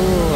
Ooh.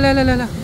来来来来来。